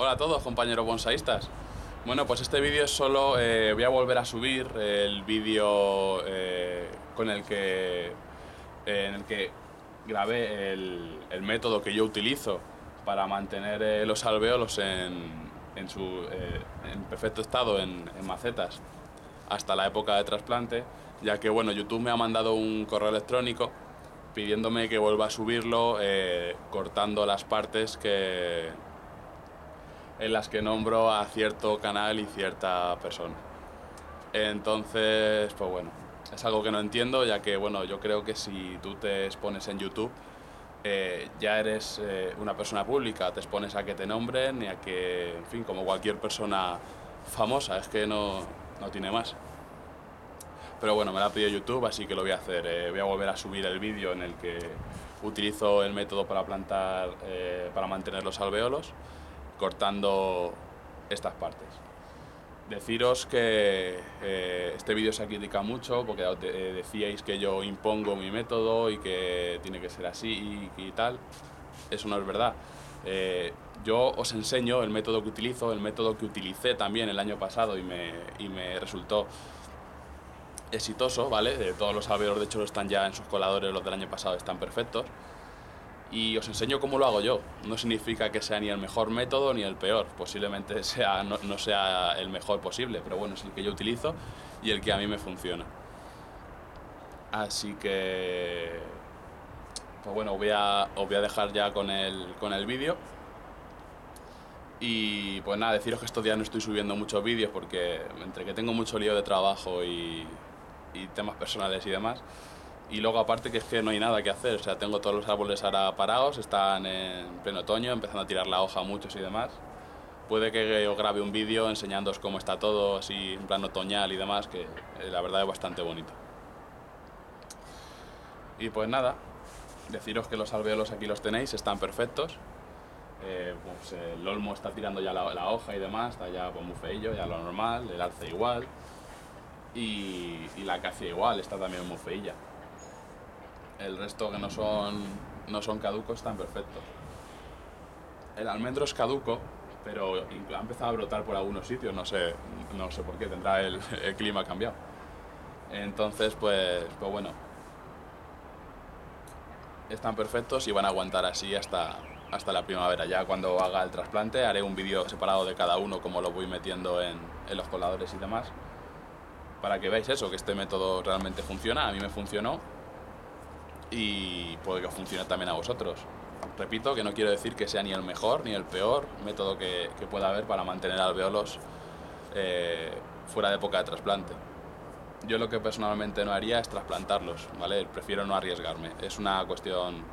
Hola a todos compañeros bonsaístas. Bueno, pues este vídeo es solo, eh, voy a volver a subir el vídeo eh, con el que, eh, en el que grabé el, el método que yo utilizo para mantener eh, los alveolos en, en su, eh, en perfecto estado en, en macetas hasta la época de trasplante, ya que bueno, YouTube me ha mandado un correo electrónico pidiéndome que vuelva a subirlo eh, cortando las partes que en las que nombro a cierto canal y cierta persona. Entonces, pues bueno, es algo que no entiendo, ya que bueno, yo creo que si tú te expones en YouTube, eh, ya eres eh, una persona pública, te expones a que te nombren y a que, en fin, como cualquier persona famosa, es que no, no tiene más. Pero bueno, me la ha pedido YouTube, así que lo voy a hacer. Eh, voy a volver a subir el vídeo en el que utilizo el método para plantar, eh, para mantener los alveolos, cortando estas partes. Deciros que eh, este vídeo se critica mucho porque eh, decíais que yo impongo mi método y que tiene que ser así y, y tal. Eso no es verdad. Eh, yo os enseño el método que utilizo, el método que utilicé también el año pasado y me, y me resultó exitoso, ¿vale? Eh, todos los alveolos de hecho están ya en sus coladores, los del año pasado están perfectos. Y os enseño cómo lo hago yo. No significa que sea ni el mejor método ni el peor. Posiblemente sea, no, no sea el mejor posible, pero bueno, es el que yo utilizo y el que a mí me funciona. Así que, pues bueno, voy a, os voy a dejar ya con el, con el vídeo. Y pues nada, deciros que estos días no estoy subiendo muchos vídeos porque entre que tengo mucho lío de trabajo y, y temas personales y demás. Y luego aparte que es que no hay nada que hacer, o sea, tengo todos los árboles ahora parados, están en pleno otoño, empezando a tirar la hoja muchos y demás. Puede que os grabe un vídeo enseñándoos cómo está todo, así en plan otoñal y demás, que eh, la verdad es bastante bonito. Y pues nada, deciros que los alveolos aquí los tenéis, están perfectos. Eh, pues el olmo está tirando ya la, hoja y demás, está ya pues, muy feillo, ya lo normal, el alce igual. Y, y la acacia igual, está también muy feilla. El resto que no son, no son caducos están perfectos. El almendro es caduco, pero ha empezado a brotar por algunos sitios, no sé, no sé por qué, tendrá el, el clima cambiado. Entonces, pues, pues bueno, están perfectos y van a aguantar así hasta, hasta la primavera. Ya cuando haga el trasplante haré un vídeo separado de cada uno, como lo voy metiendo en, en los coladores y demás, para que veáis eso, que este método realmente funciona, a mí me funcionó y puede que funcione también a vosotros. Repito que no quiero decir que sea ni el mejor ni el peor método que, que pueda haber para mantener alveolos eh, fuera de época de trasplante. Yo lo que personalmente no haría es trasplantarlos, ¿vale? Prefiero no arriesgarme. Es una cuestión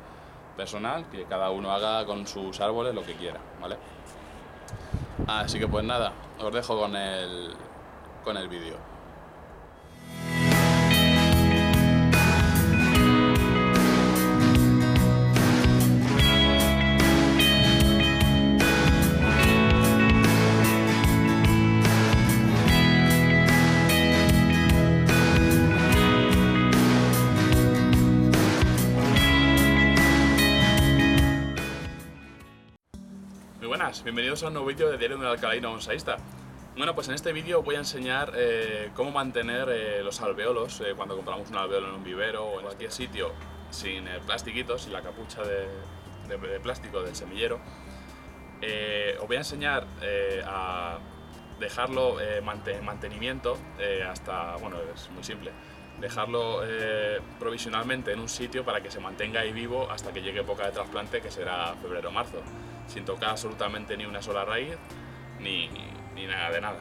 personal que cada uno haga con sus árboles lo que quiera, ¿vale? Así que pues nada, os dejo con el, con el vídeo. Bienvenidos a un nuevo vídeo de Diario de un Alcalino Bonsaísta. Bueno, pues en este vídeo voy a enseñar eh, cómo mantener eh, los alveolos eh, cuando compramos un alveolo en un vivero o en cualquier sitio sin el plastiquito, sin la capucha de, de- de plástico del semillero. Eh, os voy a enseñar eh, a dejarlo eh, mante- mantenimiento eh, hasta, bueno, es muy simple, dejarlo eh, provisionalmente en un sitio para que se mantenga ahí vivo hasta que llegue época de trasplante, que será febrero o marzo, sin tocar absolutamente ni una sola raíz ni, ni nada de nada.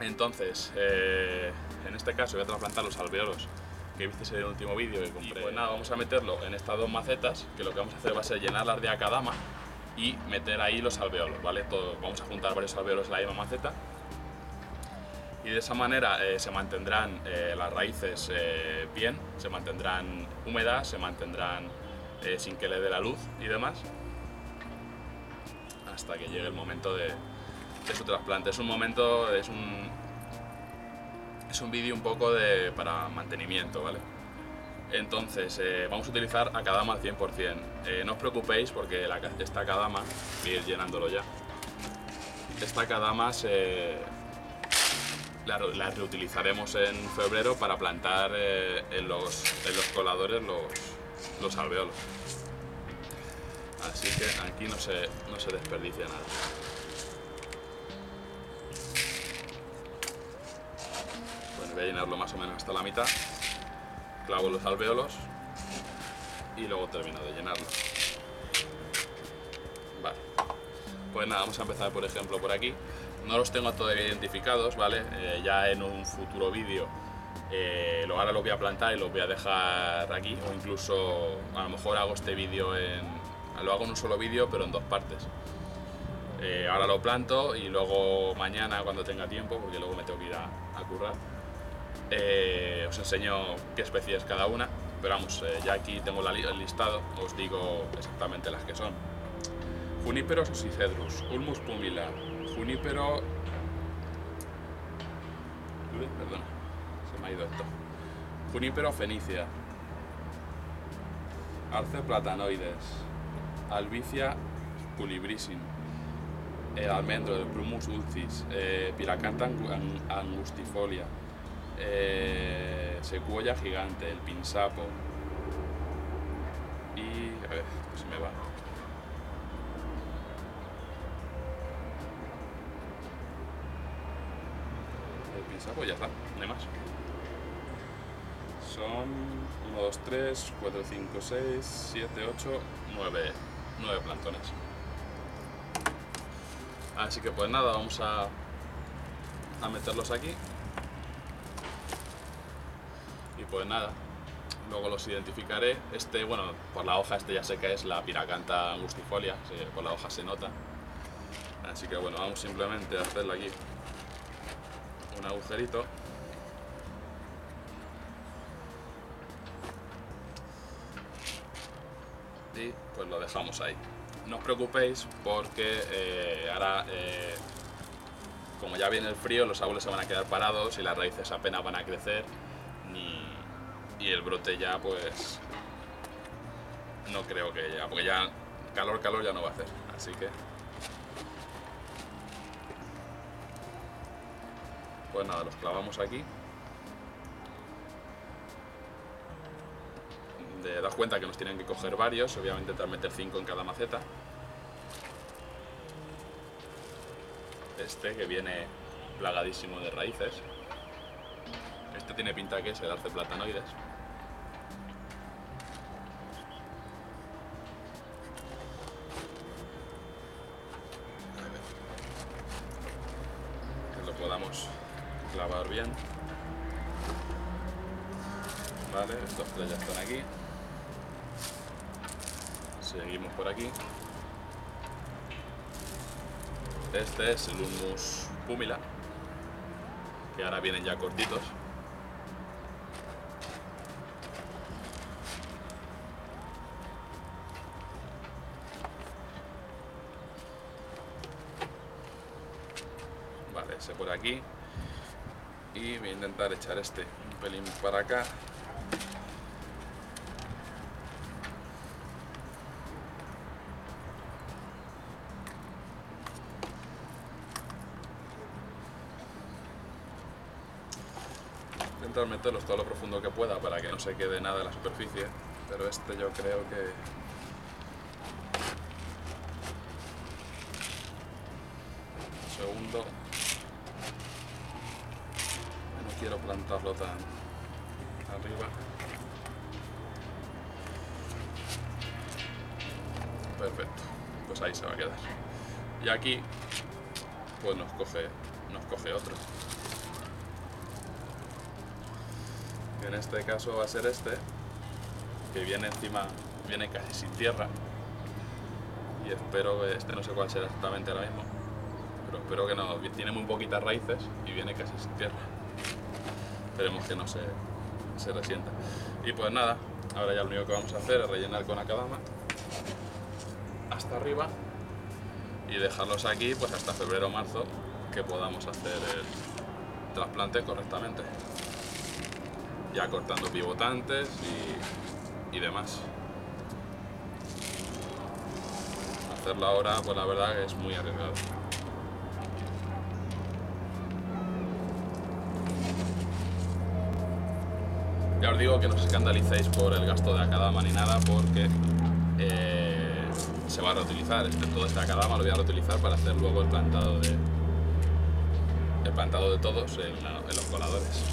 Entonces, eh, en este caso voy a trasplantar los alveolos que visteis en el último vídeo que compré. Pues nada, vamos a meterlo en estas dos macetas, que lo que vamos a hacer va a ser llenarlas de acadama y meter ahí los alveolos, ¿vale? Todo- vamos a juntar varios alveolos en la misma maceta y de esa manera eh, se mantendrán eh, las raíces bien, se mantendrán húmedas, se mantendrán sin que le dé la luz y demás hasta que llegue el momento de, su trasplante. Es un momento, es un, es un vídeo un poco de, para mantenimiento, ¿vale? Entonces, eh, vamos a utilizar Akadama al 100%. Eh, no os preocupéis porque esta Akadama, voy a ir llenándolo ya, esta la, la reutilizaremos en febrero para plantar eh, en, los, en los coladores los, los alveolos. Así que aquí no se, no se desperdicia nada. Bueno, voy a llenarlo más o menos hasta la mitad. Clavo los alveolos y luego termino de llenarlo. Vale. Pues nada, vamos a empezar por ejemplo por aquí. No los tengo todavía identificados, ¿vale? Eh, ya en un futuro vídeo eh, lo, ahora los voy a plantar y los voy a dejar aquí o incluso a lo mejor hago este vídeo en... lo hago en un solo vídeo pero en dos partes. Eh, ahora lo planto y luego mañana cuando tenga tiempo, porque luego me tengo que ir a, currar, eh, os enseño qué especie es cada una, pero vamos, eh, ya aquí tengo la li- el listado, os digo exactamente las que son. Juníperos oxicedrus, Ulmus pumila, Junípero... Uy, perdona, se me ha ido esto. Junípero fenicia, Arce platanoides, Albicia pulibrisin, el almendro, el Plumus ulcis, eh, Piracanta angu- ang- angustifolia, eh, secuoya gigante, el pinsapo. Y... a ver, se me va. El pinsapo ya está, no hay más. Son 1, 2, 3, 4, 5, 6, 7, 8, 9, 9 plantones. Así que pues nada, vamos a, a meterlos aquí. Y pues nada, luego los identificaré. Este, bueno, por la hoja este ya sé que es la piracanta angustifolia, por la hoja se nota. Así que bueno, vamos simplemente a hacerle aquí un agujerito. Pues lo dejamos ahí. No os preocupéis porque eh, ahora, eh, como ya viene el frío, los árboles se van a quedar parados y las raíces apenas van a crecer y el brote ya pues no creo que ya, porque ya calor, calor ya no va a hacer. Así que pues nada, los clavamos aquí. De, das cuenta que nos tienen que coger varios, obviamente te meter 5 en cada maceta. Este que viene plagadísimo de raíces. Este tiene pinta que es el arce platanoides. Que lo podamos clavar bien. Vale, estos tres ya están aquí. Seguimos por aquí. Este es el Ulmus pumila, que ahora vienen ya cortitos. Vale, ese por aquí. Y voy a intentar echar este un pelín para acá. Intentar meterlos todo lo profundo que pueda para que no se quede nada en la superficie. Pero este yo creo que... Un segundo. No quiero plantarlo tan arriba. Perfecto. Pues ahí se va a quedar. Y aquí, pues nos coge, nos coge otro. que en este caso va a ser este, que viene encima, viene casi sin tierra. Y espero que este no sé cuál será exactamente ahora mismo, pero espero que no, tiene muy poquitas raíces y viene casi sin tierra. Esperemos que no se, se resienta. Y pues nada, ahora ya lo único que vamos a hacer es rellenar con acadama hasta arriba y dejarlos aquí pues hasta febrero o marzo que podamos hacer el trasplante correctamente ya cortando pivotantes y, y demás. hacerlo ahora, pues la verdad es muy arriesgado. Ya os digo que no os escandalicéis por el gasto de acadama ni nada porque eh, se va a reutilizar. Este, todo este acadama lo voy a reutilizar para hacer luego el plantado de, el plantado de todos en, en los coladores.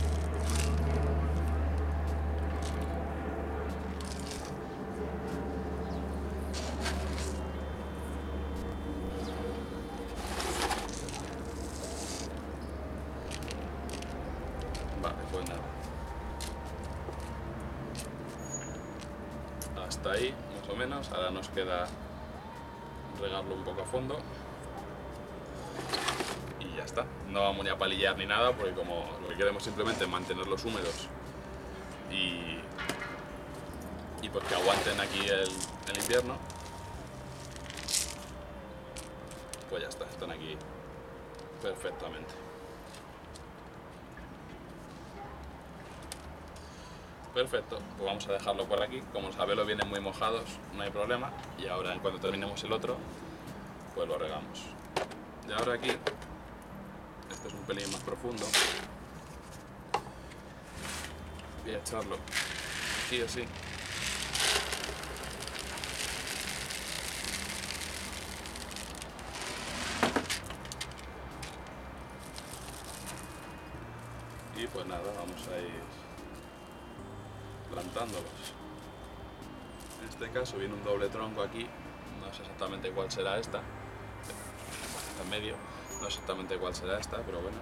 Nada porque como lo que queremos simplemente es mantenerlos húmedos y, y pues que aguanten aquí el, invierno. Pues ya está, están aquí perfectamente. Perfecto, pues vamos a dejarlo por aquí. Como los abelos vienen muy mojados, no hay problema. Y ahora, en cuanto terminemos el otro, pues lo regamos. Y ahora aquí, este es un pelín más profundo. Voy a echarlo aquí así. Y pues nada, vamos a ir plantándolos. En este caso viene un doble tronco aquí, no sé exactamente cuál será esta, en medio, exactamente cuál será esta, pero bueno.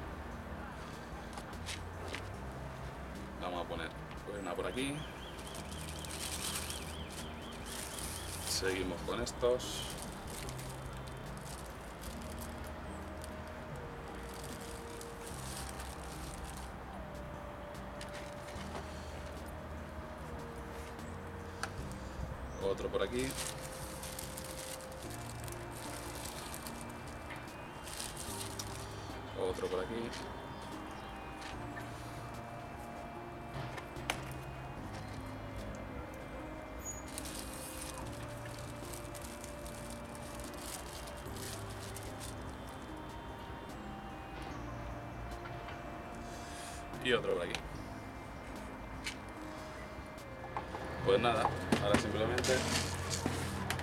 Vamos a poner una por aquí. Seguimos con estos. Otro por aquí. Otro por aquí. Y otro por aquí. Pues nada, ahora simplemente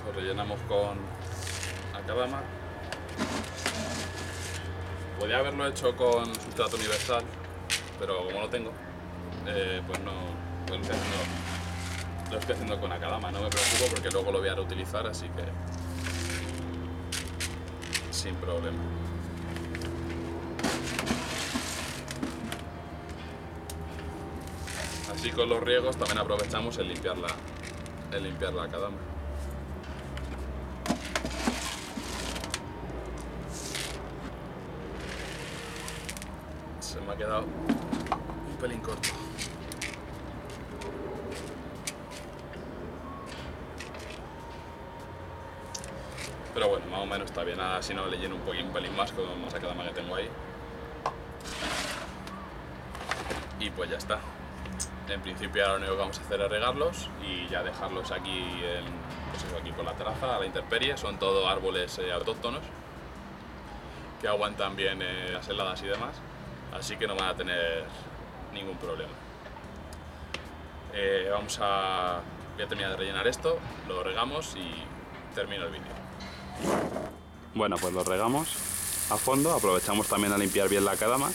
lo rellenamos con acadama. Podría haberlo hecho con sustrato universal, pero como no tengo, eh, pues no lo, estoy haciendo, lo estoy haciendo con acadama. No me preocupo porque luego lo voy a reutilizar, así que sin problema. Así con los riegos también aprovechamos el limpiar la, limpiar la cadama. Se me ha quedado un pelín corto. Pero bueno, más o menos está bien. Nada, si no le lleno un poquín, un pelín más con más cadama que tengo ahí. Y pues ya está. En principio ahora lo único que vamos a hacer es regarlos y ya dejarlos aquí, pues aquí por la terraza, a la intemperie. Son todo árboles eh, autóctonos que aguantan bien eh, las heladas y demás, así que no van a tener ningún problema. Eh, vamos a, voy a terminar de rellenar esto, lo regamos y termino el vídeo. Bueno, pues lo regamos a fondo, aprovechamos también a limpiar bien la cadama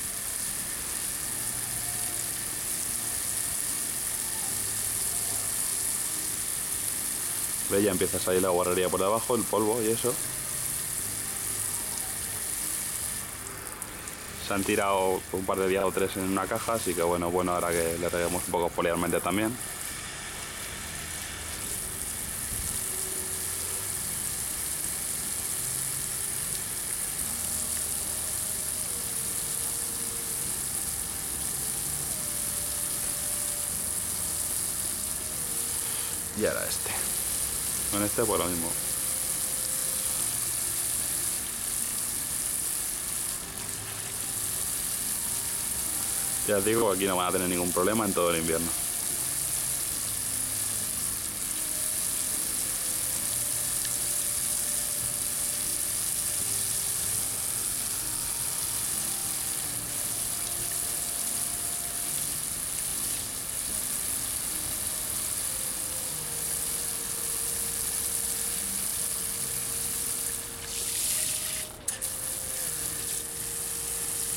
¿Ve? Ya empieza a salir la guarrería por debajo, el polvo y eso. Se han tirado un par de días o tres en una caja, así que bueno, bueno ahora que le reguemos un poco foliarmente también. Y ahora este. Con este pues lo mismo. Ya os digo, aquí no van a tener ningún problema en todo el invierno.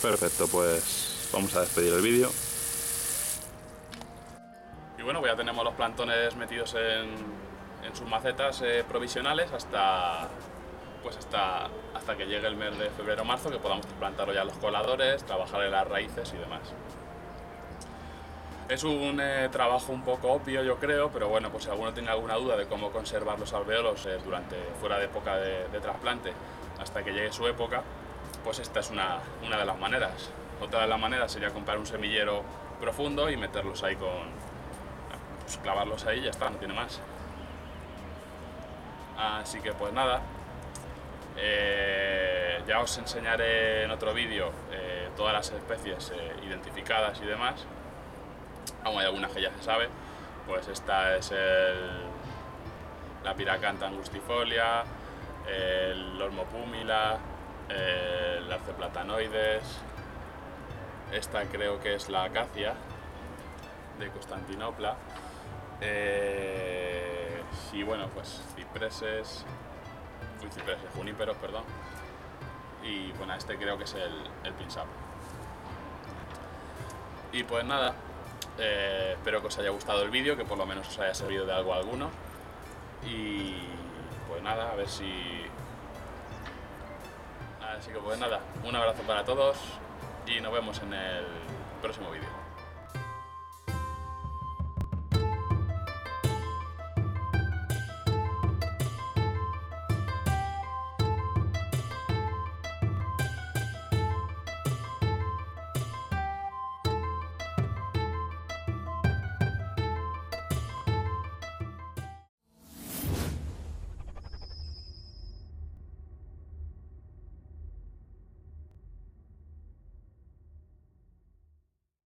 Perfecto, pues vamos a despedir el vídeo. Y bueno, pues ya tenemos los plantones metidos en, sus macetas eh, provisionales hasta pues hasta, hasta que llegue el mes de febrero o marzo que podamos plantarlo ya los coladores, trabajar en las raíces y demás. Es un eh, trabajo un poco obvio yo creo, pero bueno, pues si alguno tiene alguna duda de cómo conservar los alveolos eh, durante, fuera de época de, trasplante hasta que llegue su época, pues esta es una, una de las maneras. Otra de las maneras sería comprar un semillero profundo y meterlos ahí con... Pues clavarlos ahí y ya está, no tiene más. Así que pues nada, eh, ya os enseñaré en otro vídeo eh, todas las especies eh, identificadas y demás. Aún hay algunas que ya se sabe. Pues esta es el, la piracanta angustifolia, el ormopúmila, el arceplatanoides. Esta creo que es la acacia de Constantinopla. y bueno, pues cipreses, uy, juníperos, perdón. Y bueno, este creo que es el, el pinsap. Y pues nada, eh, espero que os haya gustado el vídeo, que por lo menos os haya servido de algo alguno. Y pues nada, a ver si... Así que pues nada, un abrazo para todos y nos vemos en el próximo vídeo.